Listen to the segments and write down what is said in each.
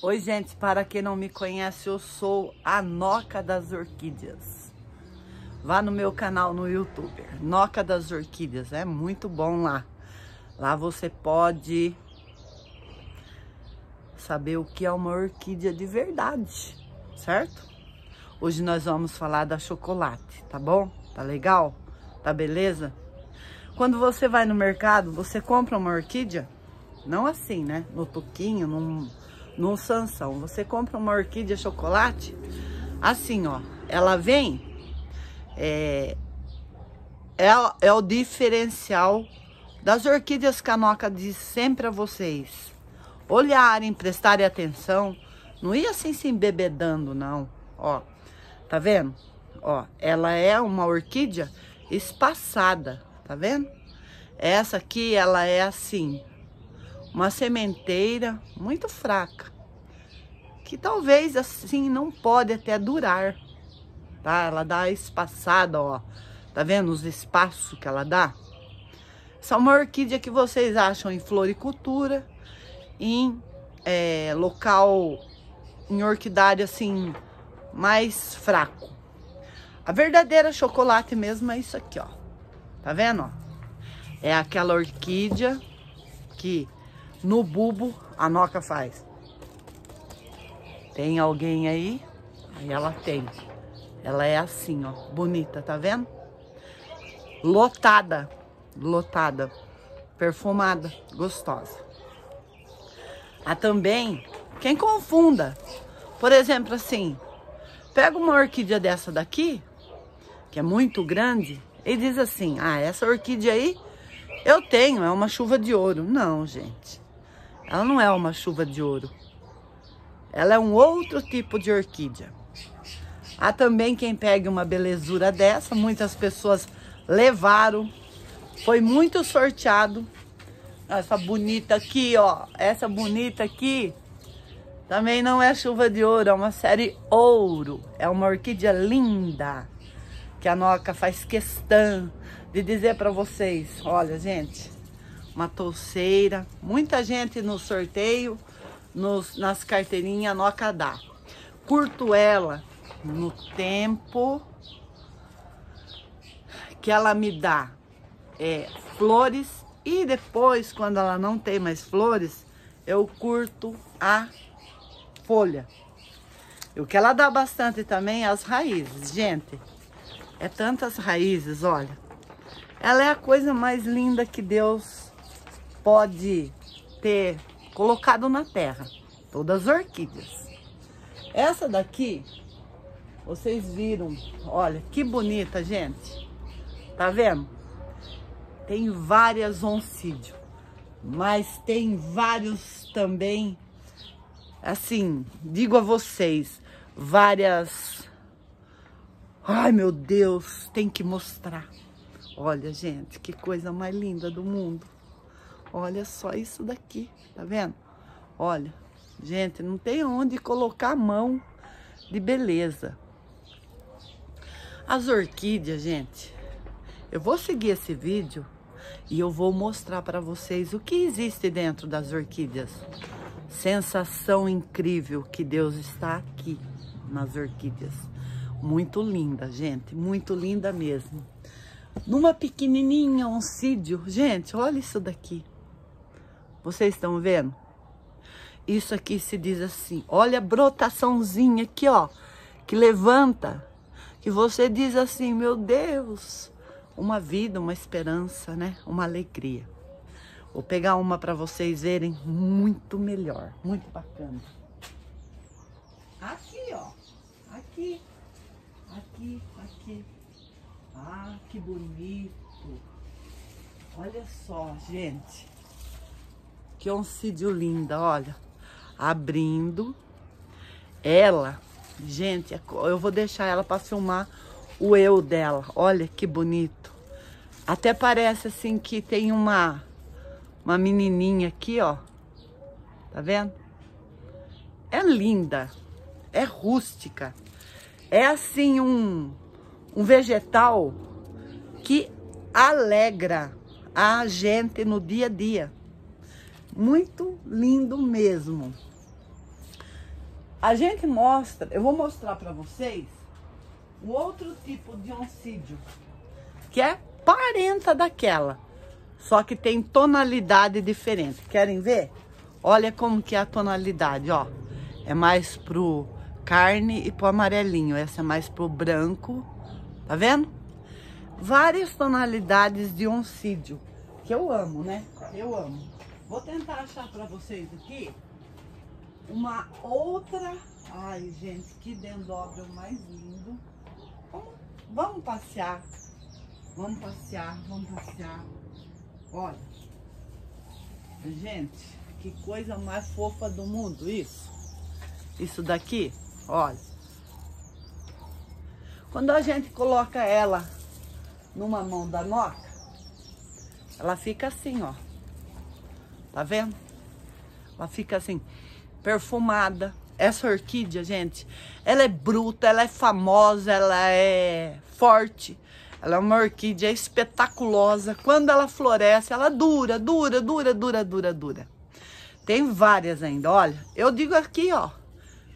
Oi, gente, para quem não me conhece, eu sou a Noca das Orquídeas. Vá no meu canal no YouTube, Noca das Orquídeas, é muito bom lá. Lá você pode saber o que é uma orquídea de verdade, certo? Hoje nós vamos falar da chocolate, tá bom? Tá legal? Tá beleza? Quando você vai no mercado, você compra uma orquídea, não assim, né? No toquinho, num num Sansão. Você compra uma orquídea chocolate, assim, ó. Ela vem... É, é, é o diferencial das orquídeas canoca diz sempre a vocês. Olharem, prestarem atenção. Não ia assim se embebedando, não. Ó, tá vendo? Ó, ela é uma orquídea espaçada, tá vendo? Essa aqui, ela é assim, uma sementeira muito fraca, que talvez assim não pode até durar, tá? Ela dá espaçada, ó, tá vendo os espaços que ela dá? Essa é uma orquídea que vocês acham em floricultura, em é, local, em orquidária assim, mais fraco. A verdadeira chocolate mesmo é isso aqui, ó. Tá vendo, ó? É aquela orquídea que no bulbo a noca faz. Tem alguém aí? Aí ela tem. Ela é assim, ó, bonita, tá vendo? Lotada, lotada, perfumada, gostosa. Há também quem confunda. Por exemplo, assim, pega uma orquídea dessa daqui, que é muito grande, e diz assim: "Ah, essa orquídea aí eu tenho, é uma chuva de ouro". Não, gente. Ela não é uma chuva de ouro. Ela é um outro tipo de orquídea. Há também quem pegue uma belezura dessa. Muitas pessoas levaram. Foi muito sorteado. Essa bonita aqui, ó. Essa bonita aqui também não é chuva de ouro. É uma série ouro. É uma orquídea linda. Que a Noca faz questão de dizer para vocês. Olha, gente uma touceira. Muita gente no sorteio, nos, nas carteirinhas no Acadá. Curto ela no tempo que ela me dá é, flores e depois, quando ela não tem mais flores, eu curto a folha. E o que ela dá bastante também é as raízes, gente. É tantas raízes, olha. Ela é a coisa mais linda que Deus pode ter colocado na terra. Todas as orquídeas. Essa daqui, vocês viram, olha, que bonita, gente. Tá vendo? Tem várias oncídio, mas tem vários também, assim, digo a vocês, várias... Ai, meu Deus, tem que mostrar. Olha, gente, que coisa mais linda do mundo. Olha só isso daqui, tá vendo? Olha, gente, não tem onde colocar a mão de beleza. As orquídeas, gente, eu vou seguir esse vídeo e eu vou mostrar para vocês o que existe dentro das orquídeas. Sensação incrível que Deus está aqui nas orquídeas. Muito linda, gente, muito linda mesmo. Numa pequenininha, um cídio, gente, olha isso daqui. Vocês estão vendo? Isso aqui se diz assim, olha a brotaçãozinha aqui, ó, que levanta, que você diz assim, meu Deus, uma vida, uma esperança, né? Uma alegria. Vou pegar uma para vocês verem muito melhor, muito bacana. Aqui, ó, aqui, aqui, aqui. Ah, que bonito. Olha só, gente. Que oncídio linda, olha. Abrindo. Ela, gente, é eu vou deixar ela para filmar o eu dela. Olha que bonito. Até parece assim que tem uma, uma menininha aqui, ó. Tá vendo? É linda. É rústica. É assim um, um vegetal que alegra a gente no dia a dia. Muito lindo mesmo. a gente mostra, eu vou mostrar para vocês o outro tipo de oncídio, que é parenta daquela, só que tem tonalidade diferente. Querem ver? Olha como que é a tonalidade, ó. É mais pro carne e pro amarelinho. Essa é mais pro branco. Tá vendo? Várias tonalidades de oncídio, que eu amo, né? Eu amo. Vou tentar achar pra vocês aqui uma outra... Ai, gente, que dendróbio mais lindo. Vamos passear. Vamos passear, vamos passear. Olha. Gente, que coisa mais fofa do mundo isso. Isso daqui, olha. Quando a gente coloca ela numa mão da noca, ela fica assim, ó. Tá vendo? Ela fica assim perfumada. Essa orquídea, gente, ela é bruta, ela é famosa, ela é forte. Ela é uma orquídea espetaculosa. Quando ela floresce, ela dura, dura, dura, dura, dura, dura. Tem várias ainda, olha. Eu digo aqui, ó,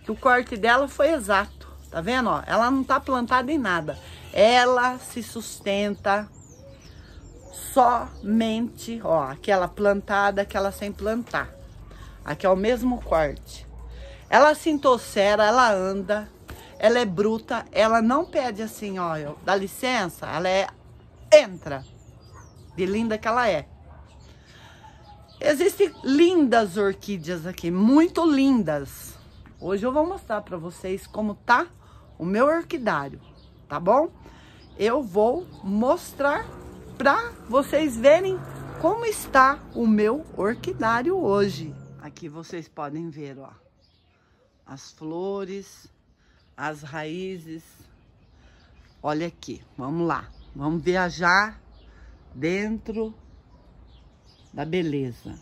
que o corte dela foi exato. Tá vendo, ó? Ela não tá plantada em nada. Ela se sustenta somente, ó, aquela plantada, aquela sem plantar. Aqui é o mesmo corte. Ela se entossera, ela anda, ela é bruta, ela não pede assim, ó, dá licença, ela é, entra, de linda que ela é. Existem lindas orquídeas aqui, muito lindas. Hoje eu vou mostrar para vocês como tá o meu orquidário, tá bom? Eu vou mostrar para vocês verem como está o meu orquidário hoje. Aqui vocês podem ver, ó, as flores, as raízes. Olha aqui, vamos lá. Vamos viajar dentro da beleza.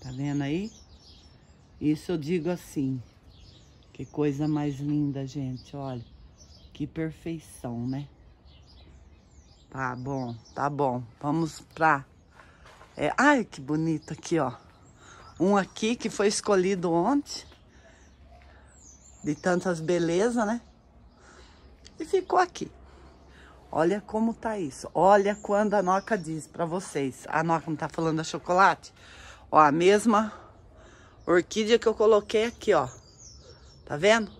Tá vendo aí? Isso eu digo assim. Que coisa mais linda, gente, olha. Que perfeição, né? Tá bom, tá bom. Vamos pra... É, ai, que bonito aqui, ó. Um aqui que foi escolhido ontem. De tantas belezas, né? E ficou aqui. Olha como tá isso. Olha quando a Noca diz pra vocês. A Noca não tá falando da chocolate? Ó, a mesma orquídea que eu coloquei aqui, ó. Tá vendo?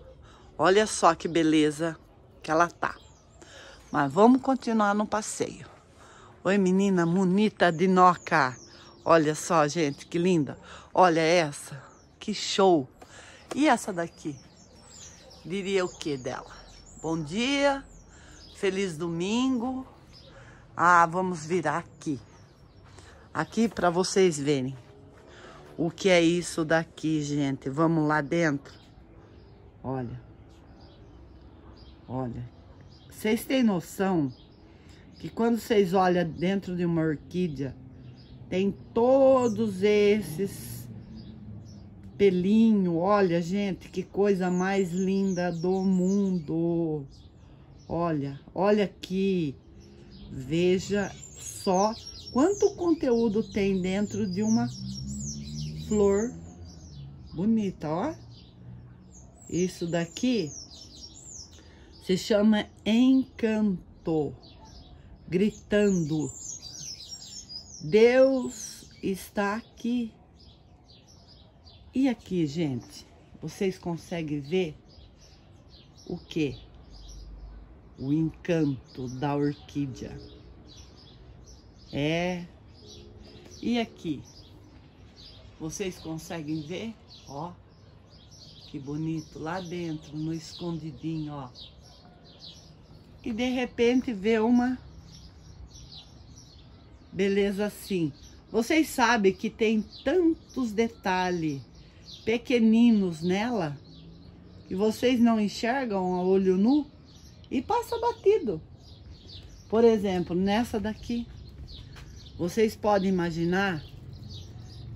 Olha só que beleza que ela tá. Mas vamos continuar no passeio. Oi, menina bonita de Noca. Olha só, gente, que linda. Olha essa, que show. E essa daqui? Diria o que dela? Bom dia, feliz domingo. Ah, vamos virar aqui. Aqui para vocês verem o que é isso daqui, gente. Vamos lá dentro. Olha. Olha. Vocês têm noção que quando vocês olham dentro de uma orquídea, tem todos esses pelinho. Olha, gente, que coisa mais linda do mundo. Olha, olha aqui. Veja só quanto conteúdo tem dentro de uma flor bonita, ó. Isso daqui se chama encanto, gritando. Deus está aqui. E aqui, gente, vocês conseguem ver o que? O encanto da orquídea. É. E aqui? Vocês conseguem ver? Ó, que bonito. Lá dentro, no escondidinho, ó. E de repente vê uma beleza assim. Vocês sabem que tem tantos detalhes pequeninos nela que vocês não enxergam a olho nu e passa batido. Por exemplo, nessa daqui, vocês podem imaginar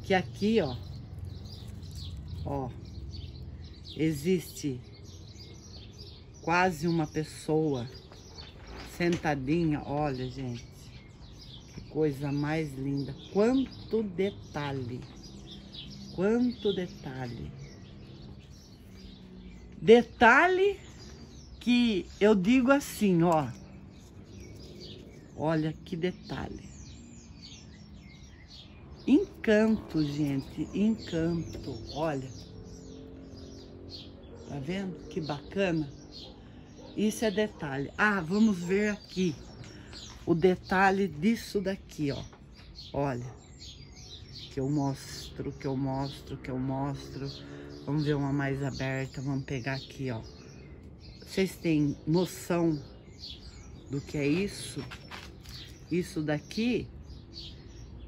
que aqui, ó, ó, existe quase uma pessoa sentadinha. Olha, gente coisa mais linda. Quanto detalhe. Quanto detalhe. Detalhe que eu digo assim, ó. Olha que detalhe. Encanto, gente, encanto. Olha. Tá vendo? Que bacana. Isso é detalhe. Ah, vamos ver aqui o detalhe disso daqui, ó. Olha. Que eu mostro, que eu mostro, que eu mostro. Vamos ver uma mais aberta. Vamos pegar aqui, ó. Vocês têm noção do que é isso? Isso daqui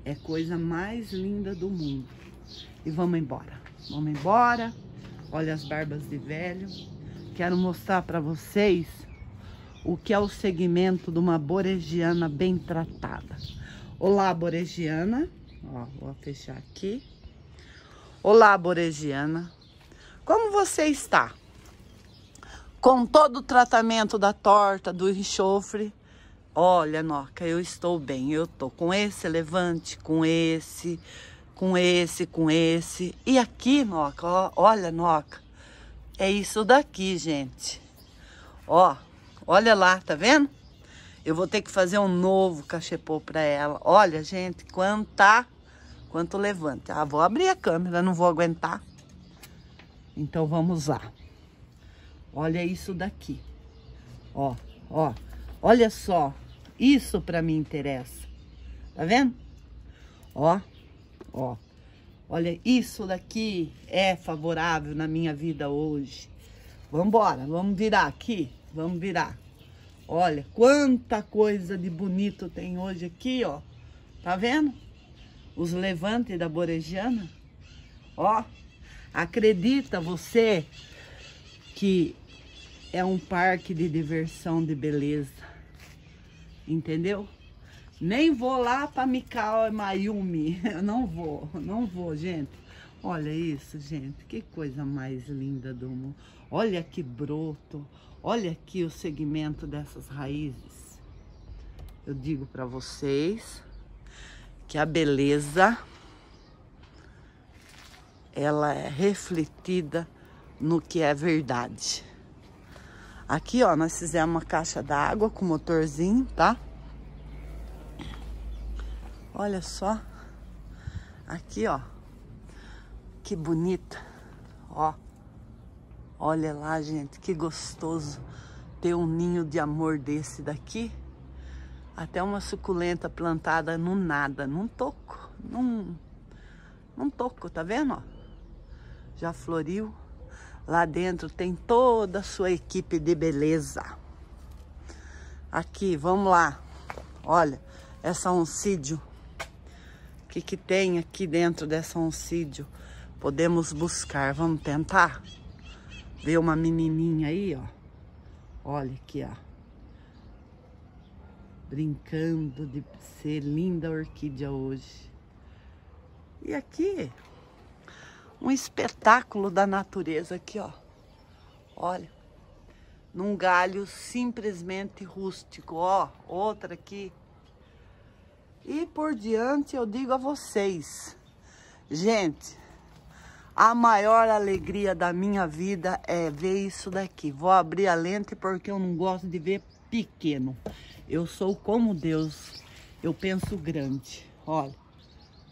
é coisa mais linda do mundo. E vamos embora. Vamos embora. Olha as barbas de velho. Quero mostrar para vocês o que é o segmento de uma boregiana bem tratada. Olá, boregiana. Ó, vou fechar aqui. Olá, boregiana. Como você está? Com todo o tratamento da torta, do enxofre, Olha, Noca, eu estou bem. Eu tô com esse levante, com esse, com esse, com esse. E aqui, Noca, ó, olha, Noca, é isso daqui, gente. Ó, olha lá, tá vendo? Eu vou ter que fazer um novo cachepô para ela. Olha, gente, quanto tá, quanto levante. Ah, vou abrir a câmera, não vou aguentar. Então, vamos lá. Olha isso daqui. Ó, ó. Olha só, isso para mim interessa. Tá vendo? Ó, ó. Olha, isso daqui é favorável na minha vida hoje. Vamos embora, vamos virar aqui, vamos virar. Olha, quanta coisa de bonito tem hoje aqui, ó. Tá vendo? Os levantes da Boregiana. Ó, acredita você que é um parque de diversão, de beleza entendeu? Nem vou lá para Mikao Mayumi, não vou, não vou, gente. Olha isso, gente, que coisa mais linda do mundo. Olha que broto, olha aqui o segmento dessas raízes. Eu digo para vocês que a beleza ela é refletida no que é verdade. Aqui, ó, nós fizemos uma caixa d'água com motorzinho, tá? Olha só. Aqui, ó. Que bonita. Ó. Olha lá, gente, que gostoso ter um ninho de amor desse daqui. Até uma suculenta plantada no nada, num toco, num, num toco, tá vendo? Ó? Já floriu. Lá dentro tem toda a sua equipe de beleza. Aqui, vamos lá. Olha, essa oncídio. O que, que tem aqui dentro dessa oncídio? Podemos buscar. Vamos tentar? Ver uma menininha aí, ó. Olha aqui, ó. Brincando de ser linda orquídea hoje. E aqui, um espetáculo da natureza aqui, ó. Olha, num galho simplesmente rústico, ó, outra aqui. E por diante eu digo a vocês, gente, a maior alegria da minha vida é ver isso daqui. Vou abrir a lente porque eu não gosto de ver pequeno. Eu sou como Deus, eu penso grande. Olha,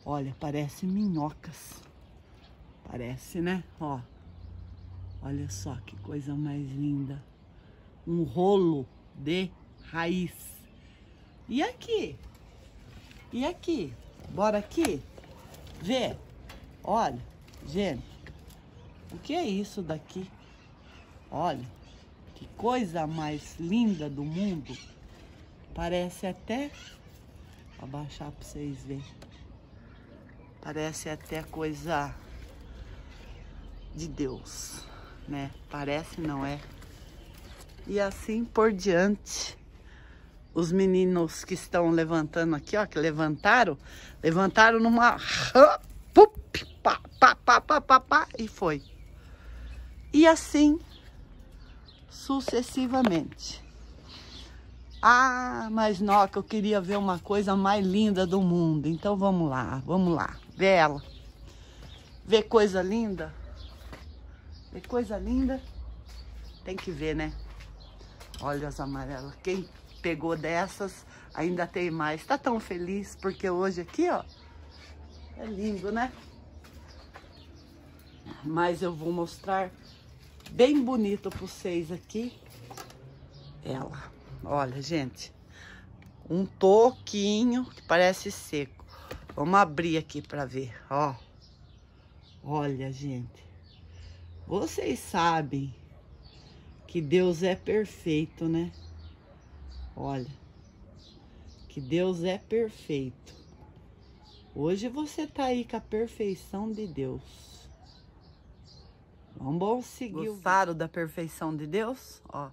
olha, parece minhocas. Parece, né? Ó. Olha só que coisa mais linda. Um rolo de raiz. E aqui? E aqui? Bora aqui? Ver. Olha, gente. O que é isso daqui? Olha, que coisa mais linda do mundo. Parece até... Vou abaixar para vocês verem. Parece até coisa de Deus, né? Parece, não é? E assim por diante. Os meninos que estão levantando aqui, ó, que levantaram, levantaram numa... Pá, pá, pá, e foi. E assim, sucessivamente. Ah, mas Noca, eu queria ver uma coisa mais linda do mundo. Então vamos lá, vamos lá. Vê ela. Vê coisa linda? Que coisa linda. tem que ver, né? Olha as amarelas. Quem pegou dessas, ainda tem mais. Tá tão feliz, porque hoje aqui, ó, é lindo, né? Mas eu vou mostrar bem bonito para vocês aqui. Ela. Olha, gente. Um toquinho que parece seco. Vamos abrir aqui para ver, ó. Olha, gente. Vocês sabem que Deus é perfeito, né? Olha. Que Deus é perfeito. Hoje você tá aí com a perfeição de Deus. Vamos seguir. Gostaram da perfeição de Deus? Ó,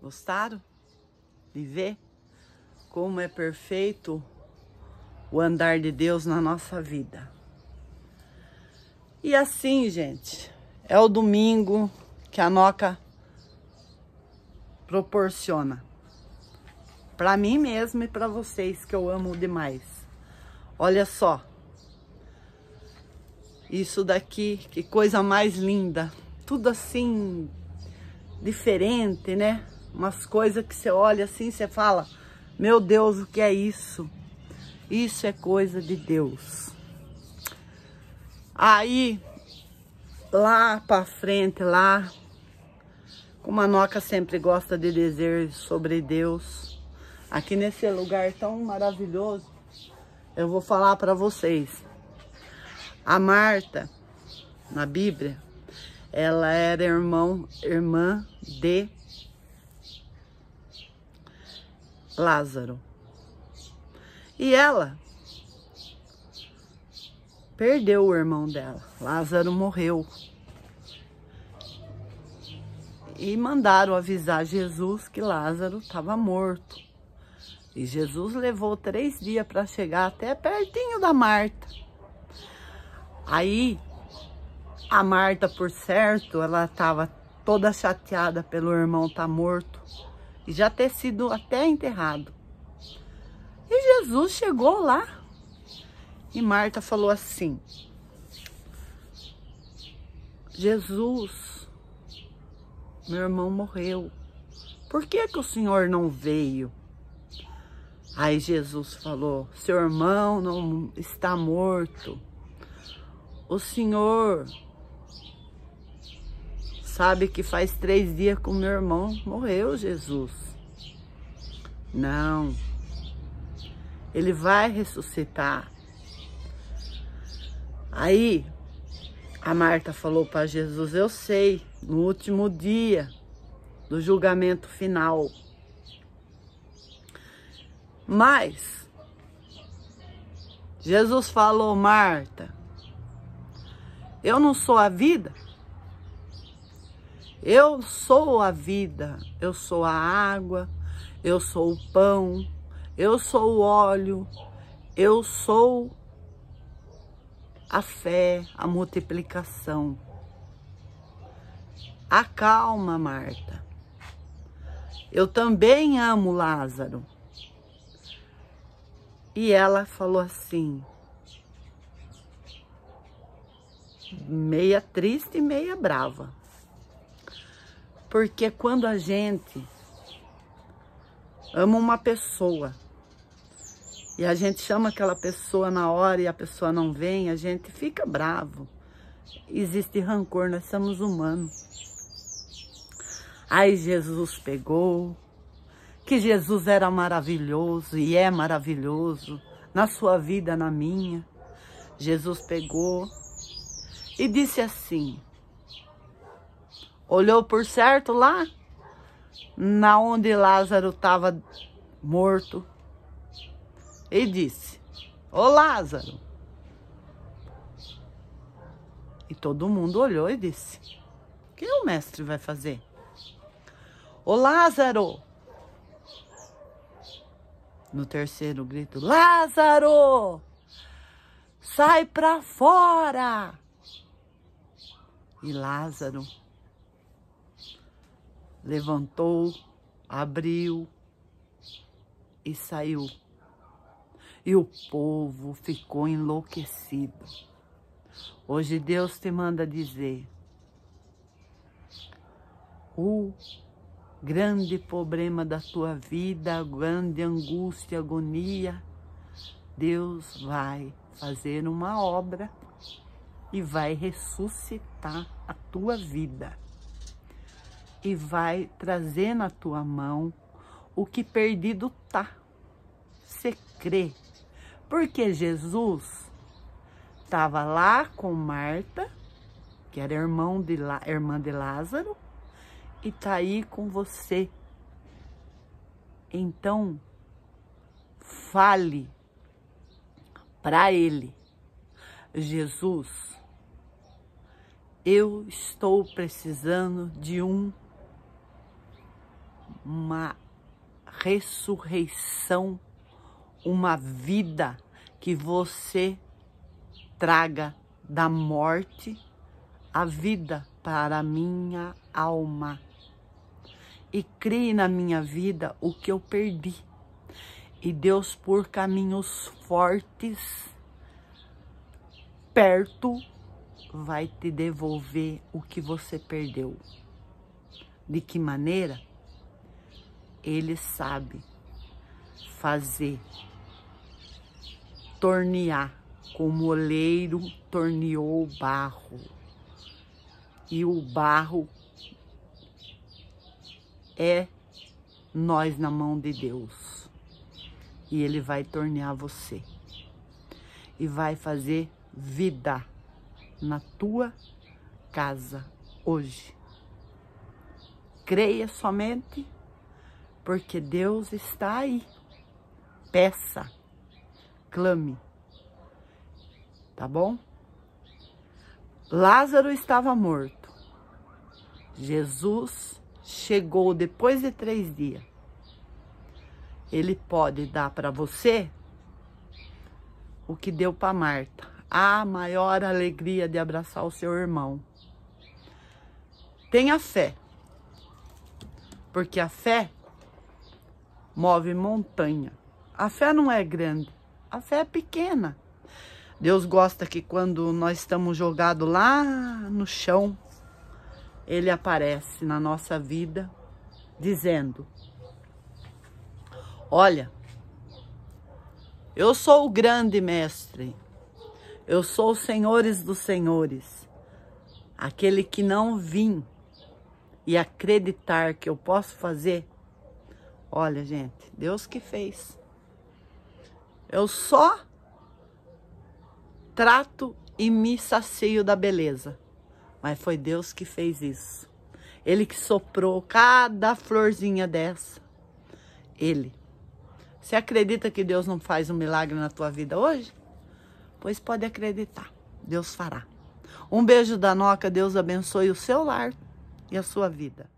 gostaram de ver como é perfeito o andar de Deus na nossa vida? E assim, gente, é o domingo que a Noca proporciona. Para mim mesmo e para vocês que eu amo demais. Olha só. Isso daqui, que coisa mais linda. Tudo assim, diferente, né? Umas coisas que você olha assim, você fala, meu Deus, o que é isso? Isso é coisa de Deus. Aí, lá pra frente, lá, como a Noca sempre gosta de dizer sobre Deus, aqui nesse lugar tão maravilhoso, eu vou falar para vocês. A Marta, na Bíblia, ela era irmão, irmã de Lázaro. E ela perdeu o irmão dela. Lázaro morreu. E mandaram avisar Jesus que Lázaro estava morto. E Jesus levou três dias para chegar até pertinho da Marta. Aí, a Marta, por certo, ela estava toda chateada pelo irmão estar tá morto e já ter sido até enterrado. E Jesus chegou lá e Marta falou assim: Jesus, meu irmão morreu. Por que que o senhor não veio? Aí Jesus falou: Seu irmão não está morto o senhor sabe que faz três dias que o meu irmão morreu, Jesus. Não. Ele vai ressuscitar. Aí, a Marta falou para Jesus, eu sei, no último dia do julgamento final. Mas, Jesus falou, Marta, eu não sou a vida. Eu sou a vida. Eu sou a água. Eu sou o pão. Eu sou o óleo. Eu sou a fé, a multiplicação. Acalma, Marta. Eu também amo Lázaro. E ela falou assim: meia triste e meia brava. Porque quando a gente ama uma pessoa e a gente chama aquela pessoa na hora e a pessoa não vem, a gente fica bravo. Existe rancor, nós somos humanos. Aí Jesus pegou, que Jesus era maravilhoso e é maravilhoso na sua vida, na minha. Jesus pegou e disse assim: olhou por certo lá, na onde Lázaro estava morto, e disse: Ô Lázaro. E todo mundo olhou e disse: O que o mestre vai fazer? Ô Lázaro! No terceiro grito: Lázaro! Sai pra fora! E Lázaro levantou, abriu e saiu. E o povo ficou enlouquecido. Hoje Deus te manda dizer: o grande problema da tua vida, grande angústia, agonia, Deus vai fazer uma obra e vai ressuscitar a tua vida e vai trazer na tua mão o que perdido tá. Você crê? Porque Jesus estava lá com Marta, que era irmão de irmã de Lázaro, e tá aí com você. Então, fale para ele, Jesus, eu estou precisando de um uma ressurreição, uma vida que você traga da morte a vida para a minha alma e crie na minha vida o que eu perdi. E Deus, por caminhos fortes, perto, vai te devolver o que você perdeu. De que maneira? Ele sabe fazer tornear como o oleiro torneou o barro. E o barro é nós na mão de Deus. E Ele vai tornear você. E vai fazer vida na tua casa hoje. Creia somente, porque Deus está aí. Peça, clame tá bom? Lázaro estava morto. Jesus chegou depois de três dias. Ele pode dar para você o que deu para Marta. A maior alegria de abraçar o seu irmão. Tenha fé. Porque a fé move montanha. A fé não é grande, a fé é pequena. Deus gosta que quando nós estamos jogados lá no chão, Ele aparece na nossa vida dizendo, olha, eu sou o grande mestre, eu sou os senhores dos senhores, aquele que não vim e acreditar que eu posso fazer. Olha, gente, Deus que fez. Eu só trato e me sacio da beleza. Mas foi Deus que fez isso. Ele que soprou cada florzinha dessa. Ele. Você acredita que Deus não faz um milagre na tua vida hoje? Pois pode acreditar. Deus fará. Um beijo da Noca. Deus abençoe o seu lar e a sua vida.